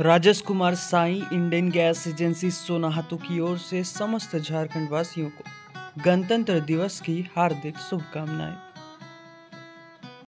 Rajesh Kumar Sai Indian gas agency Sonahatu की ओर से समस्त झारखंड वासियों को गणतंत्र दिवस की हार्दिक शुभकामनाएँ।